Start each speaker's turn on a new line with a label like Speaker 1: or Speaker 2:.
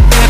Speaker 1: good.